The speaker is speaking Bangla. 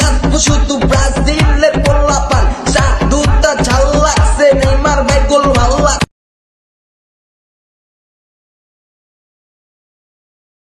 নাচবো শুধু ব্রাজিল।